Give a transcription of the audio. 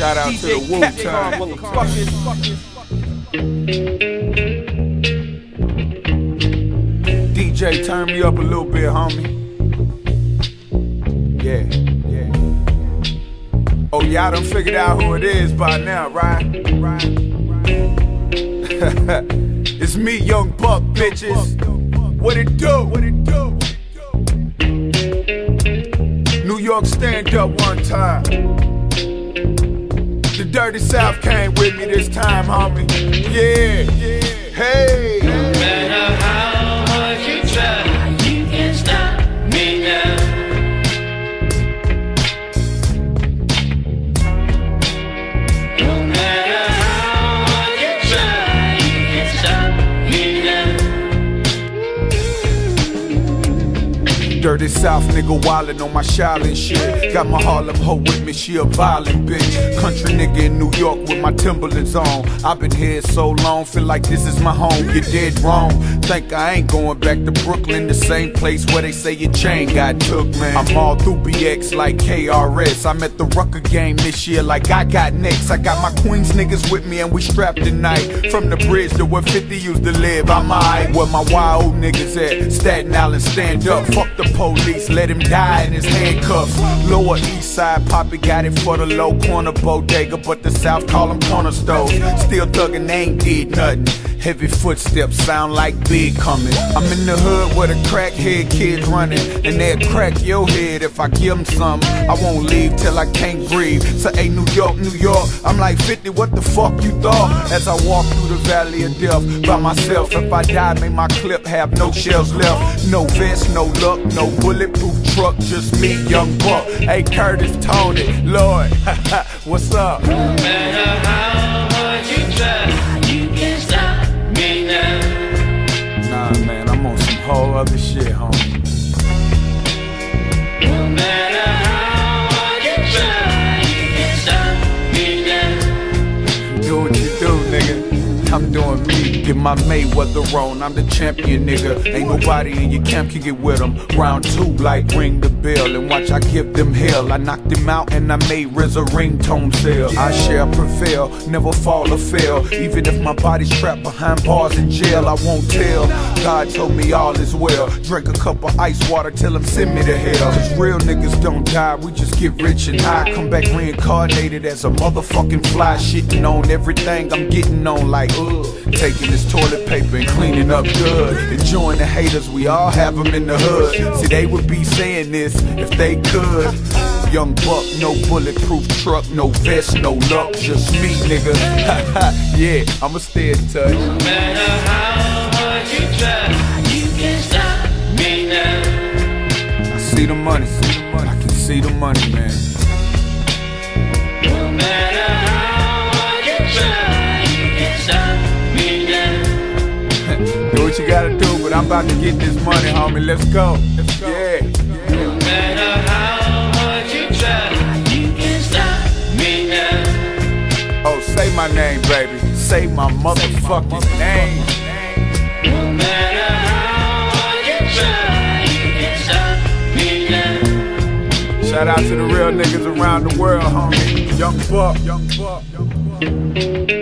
Shout out to the Wu Tang. DJ, turn me up a little bit, homie. Yeah, yeah. Oh, y'all done figured out who it is by now, right? Right. it's me, Young Buck, bitches. What it do? What it do? New York, stand up one time. The Dirty South came with me this time, homie. Yeah, yeah. Dirty South nigga wildin' on my Shaolin shit. Got my Harlem hoe with me, she a violent bitch. Country nigga in New York with my Timberlands on. I've been here so long, feel like this is my home. You're dead wrong. Think I ain't going back to Brooklyn, the same place where they say your chain got took, man. I'm all through BX like KRS. I'm at the Rucker game this year like I got next. I got my Queens niggas with me and we strapped tonight. From the bridge to where 50 used to live, I'm alright. Where my wild niggas at? Staten Island, stand up. Fuck the police, let him die in his handcuffs. Lower East Side, Poppy got it for the low corner bodega, but the South call them corner stores. Still thuggin', they ain't did nothing. Heavy footsteps sound like big coming. I'm in the hood where the crackhead kids running, and they'll crack your head if I give them some. I won't leave till I can't breathe. So, hey, New York, New York, I'm like 50, what the fuck you thought? As I walk through the valley of death by myself, if I die, may my clip have no shells left. No vest, no luck, no bulletproof truck, just me, young buck. Hey, Curtis, Tony, Lloyd, what's up? No Man, I'm on some whole other shit, homie. My Mayweather on. I'm the champion, nigga. Ain't nobody in your camp can get with them. Round two, like ring the bell and watch I give them hell. I knocked them out and I made Riz a ringtone sell. I shall prevail, never fall or fail. Even if my body's trapped behind bars in jail, I won't tell. God told me all is well. Drink a cup of ice water, tell him send me to hell. Cause real niggas don't die, we just get rich and high. Come back reincarnated as a motherfucking fly, shitting on everything I'm getting on like ugh. Taking this toilet paper and cleaning up good. Enjoying the haters, we all have them in the hood. See, they would be saying this if they could. Young buck, no bulletproof truck, no vest, no luck, just me, nigga. yeah, I'ma stay in touch. No matter how hard you try, you can't stop me now. I see the money, see the money. I can see the money, man. I'm about to get this money, homie. Let's go. Let's go. Yeah. No matter how hard you try, you can't stop me now. Oh, say my name, baby. Say my motherfucking name. No matter how hard you try, you can't stop me now. Shout out to the real niggas around the world, homie. Young Buck, Young Buck, Young Buck.